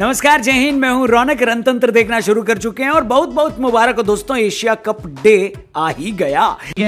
नमस्कार, जय हिंद, मैं हूँ रौनक। रणतंत्र देखना शुरू कर चुके हैं और बहुत बहुत मुबारक हो दोस्तों, एशिया कप डे आ ही गया। अभी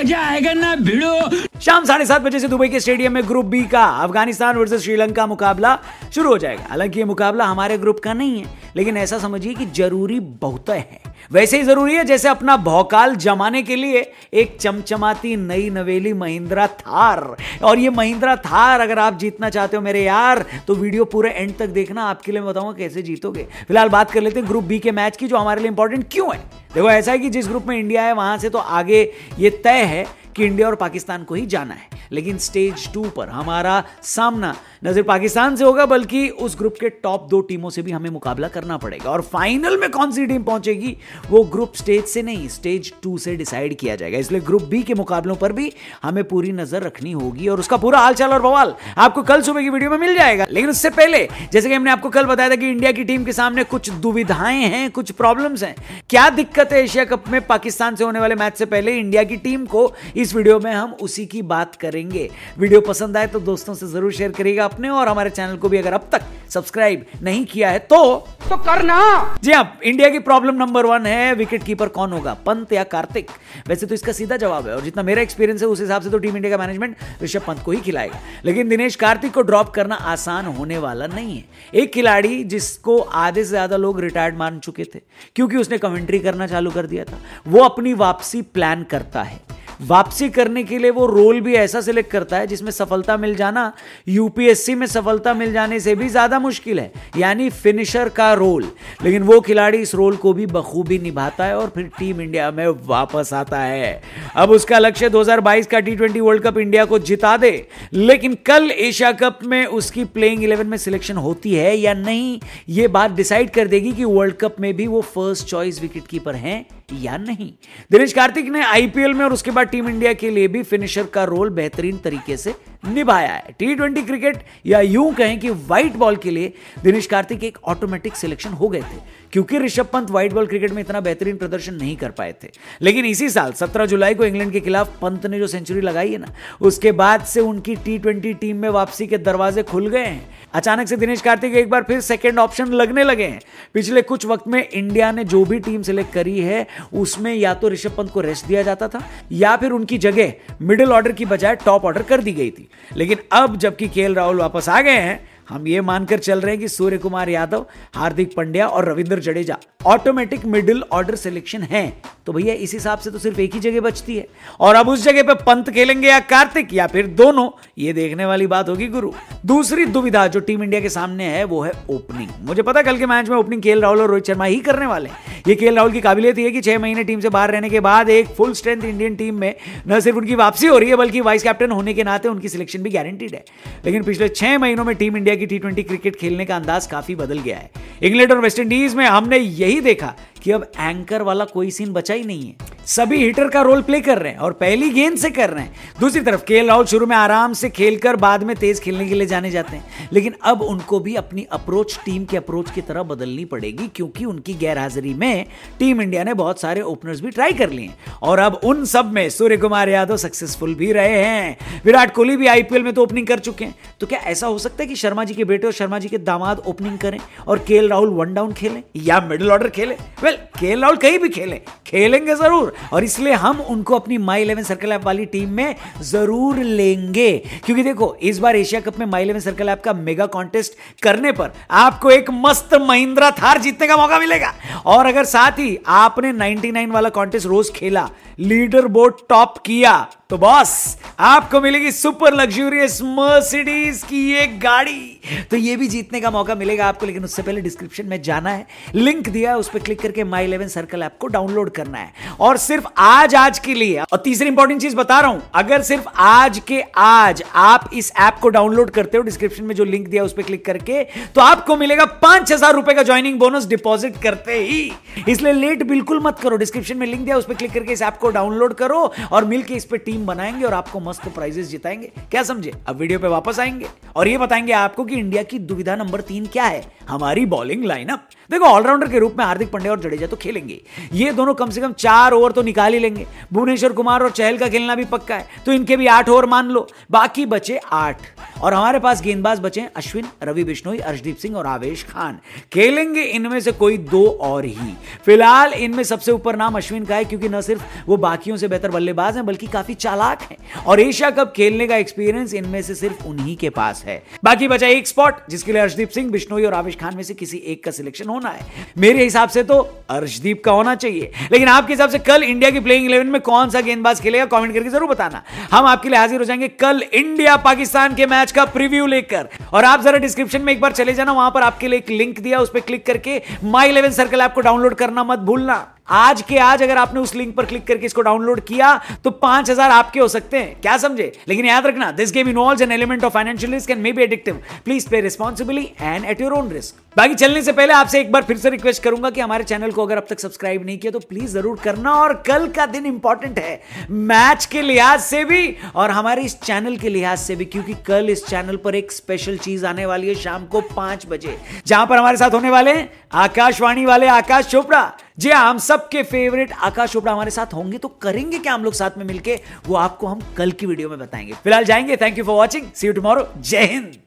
मज़ा आएगा ना भिड़ो। शाम साढ़े सात बजे से दुबई के स्टेडियम में ग्रुप बी का अफ़गानिस्तान वर्सेस श्रीलंका मुकाबला शुरू हो जाएगा। हालाँकि ये मुकाबला हमारे ग्रुप का नहीं है, लेकिन ऐसा समझिए कि ज़रूरी बहुत है। वैसे ही ज़रूरी है, जैसे अपना भौकाल जमाने के लिए एक चमचमाती नई नवेली महिंद्रा थार। और ये महिंद्रा थार अगर आप जीतना चाहते हो मेरे यार तो वीडियो पूरे एंड तक देखना। आपके लिए मैं बताऊँगा कैसे जीतोगे। फ़िलहाल बात कर लेते हैं ग्रुप बी के मैच की, जो हमारे लिए इंपॉर्टेंट क्यों है। देखो, ऐसा है कि जिस ग्रुप में इंडिया है, वहाँ से तो आगे ये तय है कि इंडिया और पाकिस्तान को ही जाना है। लेकिन स्टेज टू पर हमारा सामना न सिर्फ़ पाकिस्तान से होगा, बल्कि उस ग्रुप के टॉप दो टीमों से भी हमें मुकाबला करना पड़ेगा। और फाइनल में कौन सी टीम पहुंचेगी, वो ग्रुप स्टेज से नहीं, स्टेज टू से डिसाइड किया जाएगा। इसलिए ग्रुप बी के मुकाबलों पर भी हमें पूरी नज़र रखनी होगी और उसका पूरा हालचाल और बवाल आपको कल सुबह की वीडियो में मिल जाएगा। लेकिन उससे पहले, जैसे कि हमने आपको कल बताया था कि इंडिया की टीम के सामने कुछ दुविधाएँ हैं, कुछ प्रॉब्लम्स हैं। क्या दिक्कत है एशिया कप में पाकिस्तान से होने वाले मैच से पहले इंडिया की टीम को? इस वीडियो में हम उसी की बात करेंगे। वीडियो पसंद आए तो दोस्तों से ज़रूर शेयर करिएगा अपने और हमारे चैनल को भी अगर अब तक सब्सक्राइब नहीं किया है तो तो करना। जी हाँ इंडिया की प्रॉब्लम नंबर वन है विकेट कीपर कौन होगा? पंत या कार्तिक? वैसे तो इसका सीधा जवाब है और जितना मेरा एक्सपीरियंस है उस हिसाब से तो टीम इंडिया का मैनेजमेंट ऋषभ पंत को ही खिलाएगा। लेकिन दिनेश कार्तिक को ड्रॉप करना आसान होने वाला नहीं है। एक खिलाड़ी जिसको आधे से ज़्यादा लोग रिटायर्ड मान चुके थे क्योंकि उसने कमेंट्री करना चालू कर दिया था वो अपनी वापसी प्लान करता है। वापसी करने के लिए वो रोल भी ऐसा सिलेक्ट करता है जिसमें सफलता मिल जाना यूपीएससी में सफलता मिल जाने से भी ज़्यादा मुश्किल है। यानी फिनिशर का रोल लेकिन वो खिलाड़ी इस रोल को भी बखूबी निभाता है और फिर टीम इंडिया में वापस आता है। अब उसका लक्ष्य 2022 का टी वर्ल्ड कप इंडिया को जिता दे। लेकिन कल एशिया कप में उसकी प्लेइंग इलेवन में सिलेक्शन होती है या नहीं, ये बात डिसाइड कर देगी कि वर्ल्ड कप में भी वो फ़र्स्ट चॉइस विकेट कीपर हैं या नहीं? दिनेश कार्तिक ने आईपीएल में और उसके बाद टीम इंडिया के लिए भी फिनिशर का रोल बेहतरीन तरीके से निभाया है। टी ट्वेंटी क्रिकेट या यूँ कहें कि व्हाइट बॉल के लिए, दिनेश कार्तिक एक ऑटोमेटिक सिलेक्शन हो गए थे, क्योंकि Rishabh Pant white ball cricket में इतना बेहतरीन प्रदर्शन नहीं कर पाए थे। लेकिन इसी साल 17 जुलाई को इंग्लैंड के खिलाफ पंत ने जो सेंचुरी लगाई है ना, उसके बाद से उनकी टी ट्वेंटी टीम में वापसी के दरवाजे खुल गए हैं। अचानक से दिनेश कार्तिक एक बार फिर सेकेंड ऑप्शन लगने लगे हैं। पिछले कुछ वक्त में इंडिया ने जो भी टीम सिलेक्ट करी है, उसमें या तो ऋषभ पंत को रेस्ट दिया जाता था, या फिर उनकी जगह मिडिल ऑर्डर की बजाय टॉप ऑर्डर कर दी गई थी। लेकिन अब जबकि के राहुल वापस आ गए हैं हम ये मानकर चल रहे हैं कि सूर्य कुमार यादव, हार्दिक पंड्या और Ravindra Jadeja automatic middle order selection है। तो भैया, इस हिसाब से तो सिर्फ़ एक ही जगह बचती है। और अब उस जगह पे पंत खेलेंगे या कार्तिक या फिर दोनों, ये देखने वाली बात होगी गुरु। दूसरी दुविधा जो टीम इंडिया के सामने है, वो है ओपनिंग मुझे पता कल के मैच में ओपनिंग के राहुल और रोहित शर्मा ही करने वाले ये के राहुल की काबिलियत है कि छह महीने टीम से बाहर रहने के बाद एक फुल स्ट्रेंथ इंडियन टीम में न सिर्फ़ उनकी वापसी हो रही है, बल्कि वाइस कैप्टन होने के नाते उनकी सिलेक्शन भी गारंटीड है। लेकिन पिछले छह महीनों में टीम इंडिया की टी क्रिकेट खेलने का अंदाज काफ़ी बदल गया है। इंग्लैंड और वेस्टइंडीज में हमने यही देखा कि अब एंकर वाला कोई सीन बचा ही नहीं है। सभी हिटर का रोल प्ले कर रहे हैं और पहली गेंद से कर रहे हैं। दूसरी तरफ़ के राहुल शुरू में आराम से खेलकर बाद में तेज खेलने के लिए जाने जाते हैं। लेकिन अब उनको भी अपनी अप्रोच टीम के अप्रोच की तरह बदलनी पड़ेगी क्योंकि उनकी गैरहाजिरी में टीम इंडिया ने बहुत सारे ओपनर्स भी ट्राई कर लिए और अब उन सब में सूर्य कुमार यादव सक्सेसफुल भी रहे हैं। विराट कोहली भी आईपीएल में तो ओपनिंग कर चुके हैं। तो क्या ऐसा हो सकता है कि शर्मा जी के बेटे और शर्मा जी के दामाद ओपनिंग करें और के राहुल वन डाउन खेलें या मिडिल ऑर्डर खेले? वेल खेल राहुल कहीं भी खेले। खेलेंगे ज़रूर। और इसलिए हम उनको अपनी माई इलेवन सर्कल ऐप वाली टीम में ज़रूर लेंगे। क्योंकि देखो, इस बार एशिया कप में माई इलेवन सर्कल ऐप का मेगा कॉन्टेस्ट करने पर आपको एक मस्त महिंद्रा थार जीतने का मौका मिलेगा। और अगर साथ ही आपने 99 वाला कॉन्टेस्ट रोज खेला लीडर बोर्ड टॉप किया तो बॉस, आपको मिलेगी सुपर लग्जूरियस मर्सिडीज की एक गाड़ी। तो ये भी जीतने का मौका मिलेगा आपको, लेकिन उससे पहले डिस्क्रिप्शन में जाना है। लिंक दिया है, उस पर क्लिक करके माई इलेवन सर्कल ऐप को डाउनलोड करना है। और सिर्फ़ आज आज के लिए, और तीसरी इंपॉर्टेंट चीज़ बता रहा हूँ, अगर सिर्फ़ आज के आज आप इस ऐप को डाउनलोड करते हो, डिस्क्रिप्शन में जो लिंक दिया उस पर क्लिक करके तो आपको मिलेगा पाँच हज़ार रुपए का ज्वाइनिंग बोनस डिपॉजिट करते ही। इसलिए लेट बिल्कुल मत करो, डिस्क्रिप्शन में लिंक दिया उस पर क्लिक करके इस ऐप को डाउनलोड करो और मिलकर इस पर टीम टीम बनाएँगे और आपको मस्त प्राइजेस जिताएँगे। क्या समझे? अब वीडियो पे वापस आएँगे और ये बताएँगे आपको कि इंडिया की दुविधा नंबर तीन क्या है? हमारी बॉलिंग लाइनअप देखो ऑलराउंडर के रूप में हार्दिक पांड्या और जडेजा तो खेलेंगे। ये दोनों कम से कम चार ओवर तो निकाल ही लेंगे। भुवनेश्वर कुमार और चहल का खेलना भी पक्का है तो इनके भी आठ ओवर मान लो। बाकी बचे आठ। और हमारे पास गेंदबाज बचे अश्विन, रवि बिश्नोई, अर्शदीप सिंह और आवेश खान। खेलेंगे इनमें से कोई दो और ही। फ़िलहाल इनमें सबसे ऊपर नाम अश्विन का है, क्योंकि न सिर्फ़ वो बाकियों से बेहतर बल्लेबाज हैं, बल्कि काफ़ी चालाक हैं। और एशिया कप खेलने का एक्सपीरियंस इनमें से सिर्फ़ उन्हीं के पास है। बाकी बचा एक स्पॉट जिसके लिए अर्शदीप सिंह, बिश्नोई और आवेश खान में से किसी एक का सिलेक्शन होना है। मेरे हिसाब से तो अर्शदीप का होना चाहिए। लेकिन आपके हिसाब से कल इंडिया की प्लेइंग इलेवन में कौन सा गेंदबाज खेलेगा कमेंट करके ज़रूर बताना। हम आपके लिए हाजिर हो जाएँगे कल इंडिया पाकिस्तान के मैच का प्रीव्यू लेकर। और आप जरा डिस्क्रिप्शन में एक बार चले जाना, वहाँ पर आपके लिए एक लिंक दिया, उस पर क्लिक करके माई इलेवन सर्कल ऐप को डाउनलोड करना मत भूलना। आज के आज अगर आपने उस लिंक पर क्लिक करके इसको डाउनलोड किया तो पाँच हज़ार आपके हो सकते हैं। क्या समझे? लेकिन याद रखना this game involves an element of financial risk and may be addictive please play responsibly and at your own risk बाकी चलने से पहले आपसे एक बार फिर से रिक्वेस्ट करूँगा कि हमारे चैनल को अगर अब तक सब्सक्राइब नहीं किया तो प्लीज़ ज़रूर करना। और कल का दिन इंपॉर्टेंट है। मैच के लिहाज से भी और हमारे इस चैनल के लिहाज से भी, क्योंकि कल इस चैनल पर एक स्पेशल चीज़ आने वाली है शाम को पाँच बजे, जहाँ पर हमारे साथ होने वाले आकाशवाणी वाले आकाश चोपड़ा। जी हाँ हम सबके फेवरेट आकाश चोपड़ा हमारे साथ होंगे तो करेंगे क्या हम लोग साथ में मिलके वो आपको हम कल की वीडियो में बताएँगे फ़िलहाल जाएँगे thank you for watching see you tomorrow जय हिंद